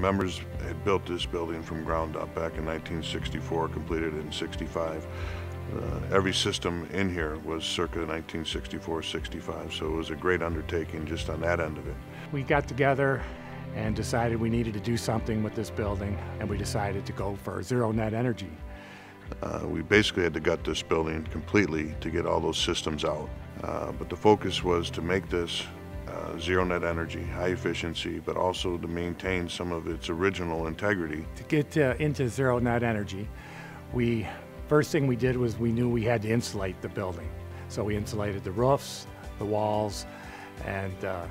members had built this building from ground up back in 1964, completed in 65. Uh, every system in here was circa 1964-65, so it was a great undertaking just on that end of it. We got together and decided we needed to do something with this building, and we decided to go for zero net energy. Uh, we basically had to gut this building completely to get all those systems out. Uh, but the focus was to make this uh, zero net energy, high efficiency, but also to maintain some of its original integrity. To get uh, into zero net energy, we first thing we did was we knew we had to insulate the building. So we insulated the roofs, the walls, and uh,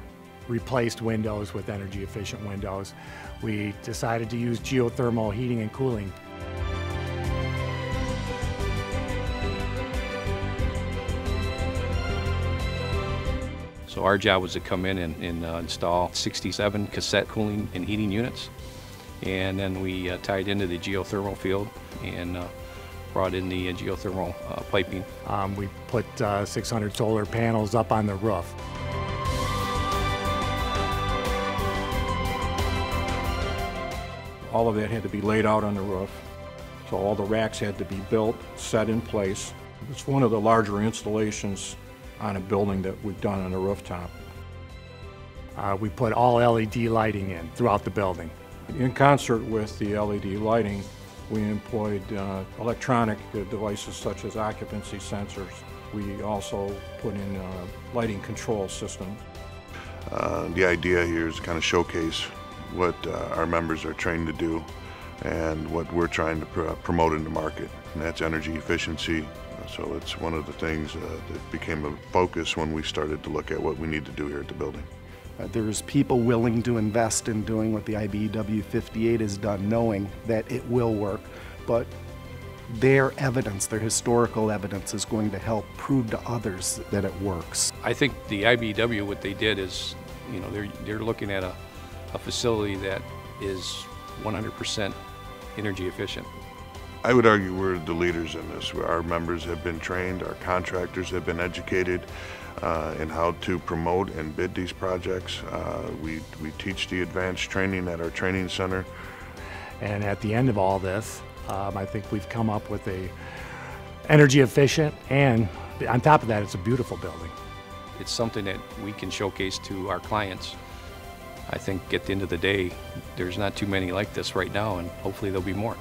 replaced windows with energy efficient windows. We decided to use geothermal heating and cooling So our job was to come in and, and uh, install 67 cassette cooling and heating units. And then we uh, tied into the geothermal field and uh, brought in the uh, geothermal uh, piping. Um, we put uh, 600 solar panels up on the roof. All of that had to be laid out on the roof. So all the racks had to be built, set in place. It's one of the larger installations on a building that we've done on a rooftop. Uh, we put all LED lighting in throughout the building. In concert with the LED lighting, we employed uh, electronic devices such as occupancy sensors. We also put in a lighting control system. Uh, the idea here is to kind of showcase what uh, our members are trained to do and what we're trying to pr promote in the market, and that's energy efficiency, so it's one of the things uh, that became a focus when we started to look at what we need to do here at the building. Uh, there's people willing to invest in doing what the IBEW 58 has done, knowing that it will work, but their evidence, their historical evidence, is going to help prove to others that it works. I think the IBEW, what they did is, you know, they're, they're looking at a, a facility that is 100% energy efficient. I would argue we're the leaders in this. Our members have been trained, our contractors have been educated uh, in how to promote and bid these projects. Uh, we, we teach the advanced training at our training center. And at the end of all this, um, I think we've come up with a energy efficient and on top of that, it's a beautiful building. It's something that we can showcase to our clients. I think at the end of the day, there's not too many like this right now, and hopefully there'll be more.